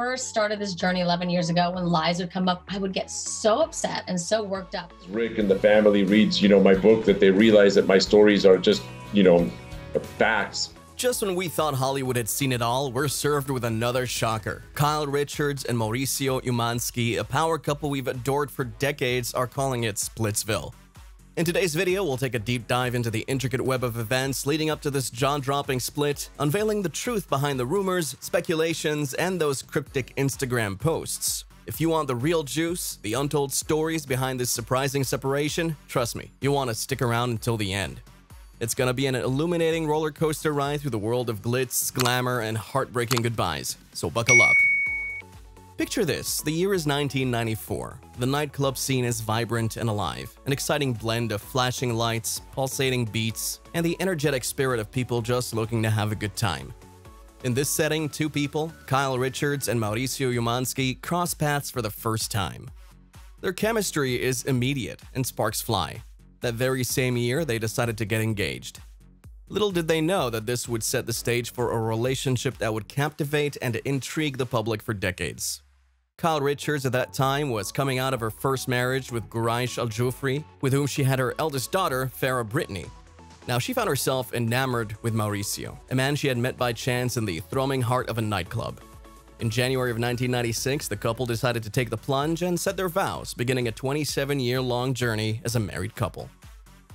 first started this journey 11 years ago, when lies would come up, I would get so upset and so worked up. Rick and the family reads, you know, my book that they realize that my stories are just, you know, facts. Just when we thought Hollywood had seen it all, we're served with another shocker. Kyle Richards and Mauricio Umansky, a power couple we've adored for decades, are calling it Splitsville. In today's video, we'll take a deep dive into the intricate web of events leading up to this jaw-dropping split, unveiling the truth behind the rumors, speculations, and those cryptic Instagram posts. If you want the real juice, the untold stories behind this surprising separation, trust me, you'll want to stick around until the end. It's gonna be an illuminating roller coaster ride through the world of glitz, glamour, and heartbreaking goodbyes, so buckle up. Picture this, the year is 1994. The nightclub scene is vibrant and alive, an exciting blend of flashing lights, pulsating beats, and the energetic spirit of people just looking to have a good time. In this setting, two people, Kyle Richards and Mauricio Umansky, cross paths for the first time. Their chemistry is immediate and sparks fly. That very same year, they decided to get engaged. Little did they know that this would set the stage for a relationship that would captivate and intrigue the public for decades. Kyle Richards at that time was coming out of her first marriage with Guraish Aldjufrie, with whom she had her eldest daughter, Farrah Brittany. Now, she found herself enamored with Mauricio, a man she had met by chance in the thrumming heart of a nightclub. In January of 1996, the couple decided to take the plunge and set their vows, beginning a 27-year-long journey as a married couple.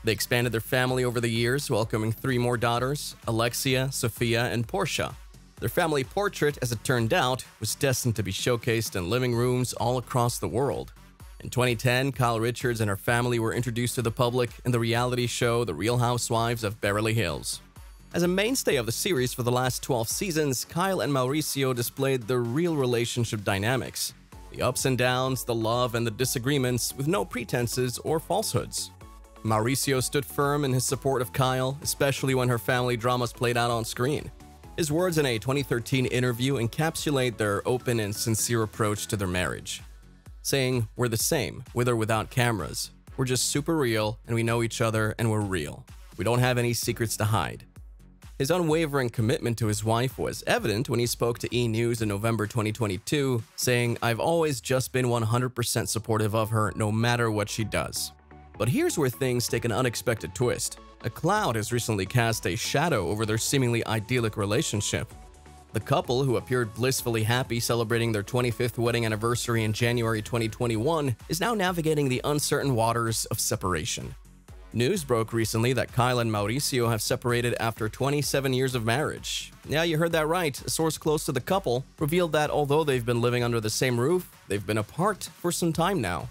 They expanded their family over the years, welcoming three more daughters, Alexia, Sophia, and Portia. Their family portrait, as it turned out, was destined to be showcased in living rooms all across the world. In 2010, Kyle Richards and her family were introduced to the public in the reality show The Real Housewives of Beverly Hills. As a mainstay of the series for the last 12 seasons, Kyle and Mauricio displayed the real relationship dynamics. The ups and downs, the love and the disagreements, with no pretenses or falsehoods. Mauricio stood firm in his support of Kyle, especially when her family dramas played out on screen. His words in a 2013 interview encapsulate their open and sincere approach to their marriage, saying, We're the same, with or without cameras. We're just super real, and we know each other, and we're real. We don't have any secrets to hide. His unwavering commitment to his wife was evident when he spoke to E! News in November 2022, saying, I've always just been 100% supportive of her no matter what she does. But here's where things take an unexpected twist. A cloud has recently cast a shadow over their seemingly idyllic relationship. The couple, who appeared blissfully happy celebrating their 25th wedding anniversary in January 2021, is now navigating the uncertain waters of separation. News broke recently that Kyle and Mauricio have separated after 27 years of marriage. Yeah, you heard that right. A source close to the couple revealed that although they've been living under the same roof, they've been apart for some time now.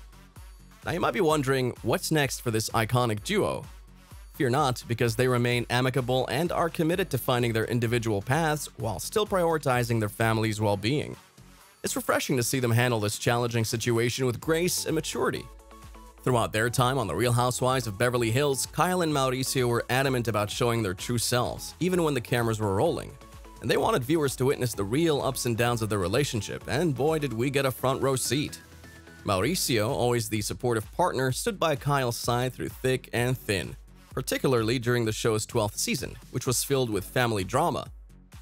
Now, you might be wondering what's next for this iconic duo. Fear not, because they remain amicable and are committed to finding their individual paths while still prioritizing their family's well being. It's refreshing to see them handle this challenging situation with grace and maturity. Throughout their time on The Real Housewives of Beverly Hills, Kyle and Mauricio were adamant about showing their true selves, even when the cameras were rolling. And they wanted viewers to witness the real ups and downs of their relationship, and boy did we get a front row seat. Mauricio, always the supportive partner, stood by Kyle's side through thick and thin, particularly during the show's 12th season, which was filled with family drama.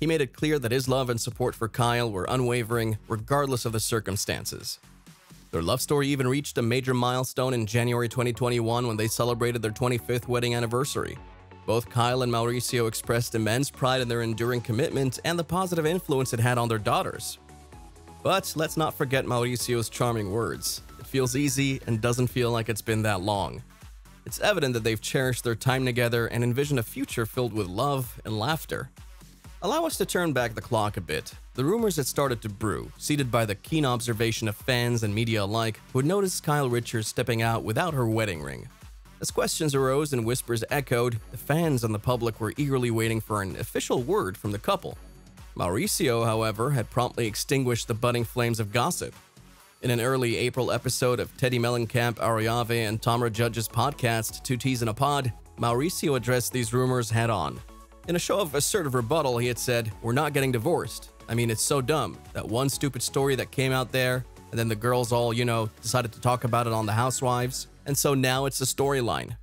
He made it clear that his love and support for Kyle were unwavering, regardless of the circumstances. Their love story even reached a major milestone in January 2021 when they celebrated their 25th wedding anniversary. Both Kyle and Mauricio expressed immense pride in their enduring commitment and the positive influence it had on their daughters. But let's not forget Mauricio's charming words. It feels easy and doesn't feel like it's been that long. It's evident that they've cherished their time together and envision a future filled with love and laughter. Allow us to turn back the clock a bit. The rumors had started to brew, seeded by the keen observation of fans and media alike who had noticed Kyle Richards stepping out without her wedding ring. As questions arose and whispers echoed, the fans and the public were eagerly waiting for an official word from the couple. Mauricio, however, had promptly extinguished the budding flames of gossip. In an early April episode of Teddi Mellencamp, Arroyave, and Tamra Judge's podcast, Two T's in a Pod, Mauricio addressed these rumors head on. In a show of assertive rebuttal, he had said, We're not getting divorced. I mean, it's so dumb. That one stupid story that came out there, and then the girls all, you know, decided to talk about it on The Housewives, and so now it's a storyline.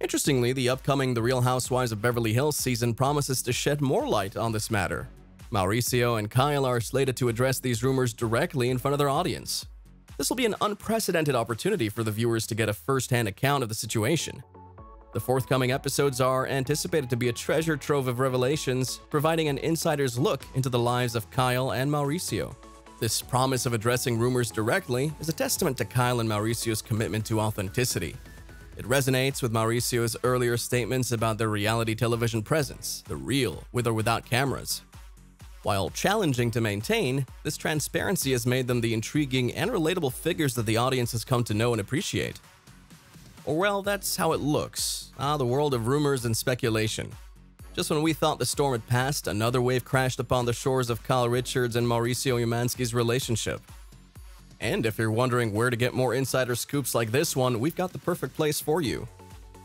Interestingly, the upcoming The Real Housewives of Beverly Hills season promises to shed more light on this matter. Mauricio and Kyle are slated to address these rumors directly in front of their audience. This will be an unprecedented opportunity for the viewers to get a first-hand account of the situation. The forthcoming episodes are anticipated to be a treasure trove of revelations, providing an insider's look into the lives of Kyle and Mauricio. This promise of addressing rumors directly is a testament to Kyle and Mauricio's commitment to authenticity. It resonates with Mauricio's earlier statements about their reality television presence, the real, with or without cameras. While challenging to maintain, this transparency has made them the intriguing and relatable figures that the audience has come to know and appreciate. Or well, that's how it looks. Ah, the world of rumors and speculation. Just when we thought the storm had passed, another wave crashed upon the shores of Kyle Richards and Mauricio Umansky's relationship. And if you're wondering where to get more insider scoops like this one, we've got the perfect place for you.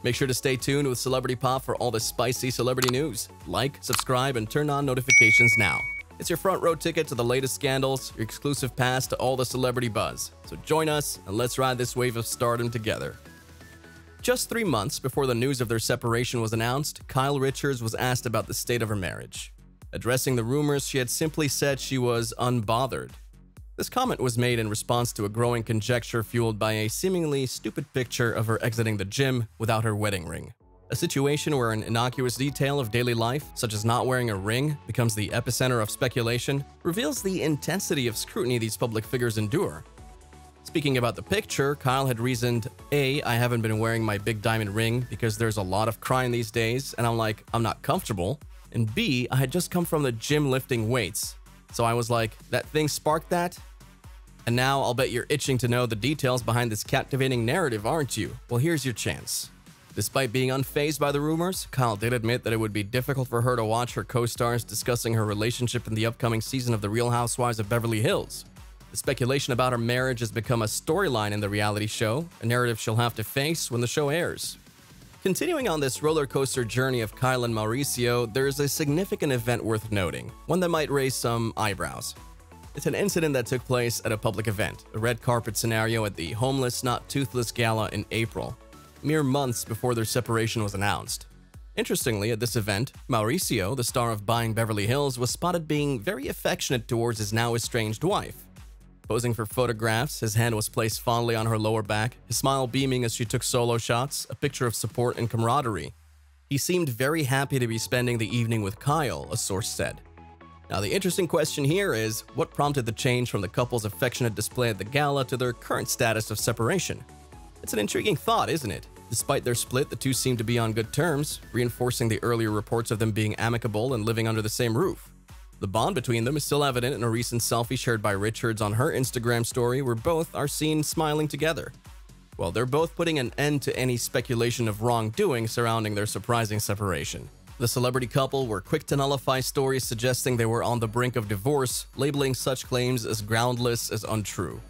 Make sure to stay tuned with Celebrity Pop for all the spicy celebrity news. Like, subscribe, and turn on notifications now. It's your front row ticket to the latest scandals, your exclusive pass to all the celebrity buzz. So join us and let's ride this wave of stardom together. Just three months before the news of their separation was announced, Kyle Richards was asked about the state of her marriage. Addressing the rumors, she had simply said she was unbothered this comment was made in response to a growing conjecture fueled by a seemingly stupid picture of her exiting the gym without her wedding ring. A situation where an innocuous detail of daily life, such as not wearing a ring, becomes the epicenter of speculation, reveals the intensity of scrutiny these public figures endure. Speaking about the picture, Kyle had reasoned, A, I haven't been wearing my big diamond ring because there's a lot of crying these days, and I'm like, I'm not comfortable. And B, I had just come from the gym lifting weights. So I was like, that thing sparked that, and now I'll bet you're itching to know the details behind this captivating narrative, aren't you? Well, here's your chance. Despite being unfazed by the rumors, Kyle did admit that it would be difficult for her to watch her co-stars discussing her relationship in the upcoming season of The Real Housewives of Beverly Hills. The speculation about her marriage has become a storyline in the reality show, a narrative she'll have to face when the show airs. Continuing on this roller coaster journey of Kyle and Mauricio, there is a significant event worth noting, one that might raise some eyebrows. It's an incident that took place at a public event, a red carpet scenario at the Homeless Not Toothless Gala in April, mere months before their separation was announced. Interestingly, at this event, Mauricio, the star of Buying Beverly Hills, was spotted being very affectionate towards his now estranged wife. Posing for photographs, his hand was placed fondly on her lower back, his smile beaming as she took solo shots, a picture of support and camaraderie. He seemed very happy to be spending the evening with Kyle, a source said. Now, the interesting question here is what prompted the change from the couple's affectionate display at the gala to their current status of separation? It's an intriguing thought, isn't it? Despite their split, the two seem to be on good terms, reinforcing the earlier reports of them being amicable and living under the same roof. The bond between them is still evident in a recent selfie shared by Richards on her Instagram story where both are seen smiling together. Well, they're both putting an end to any speculation of wrongdoing surrounding their surprising separation. The celebrity couple were quick to nullify stories suggesting they were on the brink of divorce, labeling such claims as groundless as untrue.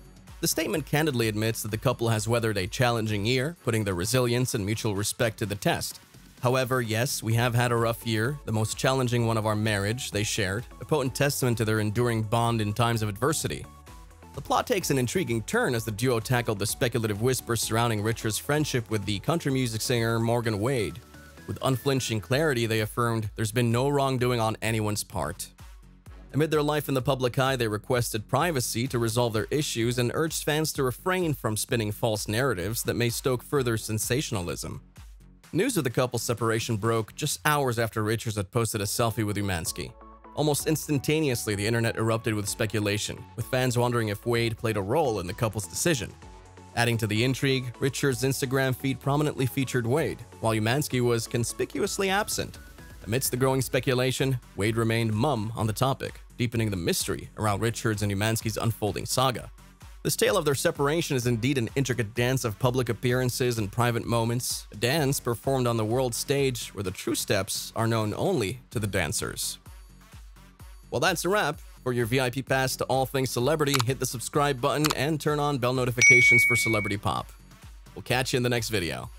The statement candidly admits that the couple has weathered a challenging year, putting their resilience and mutual respect to the test. However, yes, we have had a rough year, the most challenging one of our marriage, they shared, a potent testament to their enduring bond in times of adversity. The plot takes an intriguing turn as the duo tackled the speculative whispers surrounding Richard's friendship with the country music singer Morgan Wade. With unflinching clarity, they affirmed there's been no wrongdoing on anyone's part. Amid their life in the public eye, they requested privacy to resolve their issues and urged fans to refrain from spinning false narratives that may stoke further sensationalism. News of the couple's separation broke just hours after Richards had posted a selfie with Umansky. Almost instantaneously, the internet erupted with speculation, with fans wondering if Wade played a role in the couple's decision. Adding to the intrigue, Richard's Instagram feed prominently featured Wade, while Umansky was conspicuously absent. Amidst the growing speculation, Wade remained mum on the topic, deepening the mystery around Richards and Umansky's unfolding saga. This tale of their separation is indeed an intricate dance of public appearances and private moments, a dance performed on the world stage where the true steps are known only to the dancers. Well, that's a wrap. For your VIP pass to all things celebrity, hit the subscribe button and turn on bell notifications for Celebrity Pop. We'll catch you in the next video.